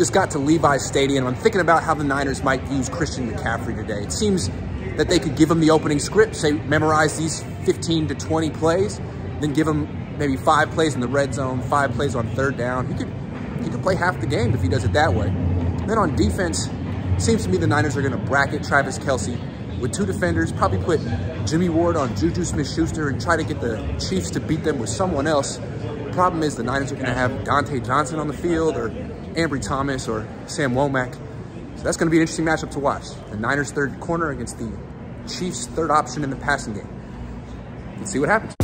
just got to Levi's Stadium. I'm thinking about how the Niners might use Christian McCaffrey today. It seems that they could give him the opening script, say memorize these 15 to 20 plays, then give him maybe five plays in the red zone, five plays on third down. He could, he could play half the game if he does it that way. Then on defense, seems to me the Niners are going to bracket Travis Kelce with two defenders, probably put Jimmie Ward on Juju Smith-Schuster and try to get the Chiefs to beat them with someone else. Problem is the Niners are going to have Dontae Johnson on the field or Ambry Thomas or Sam Womack. So that's going to be an interesting matchup to watch. The Niners third corner against the Chiefs third option in the passing game. Let's see what happens.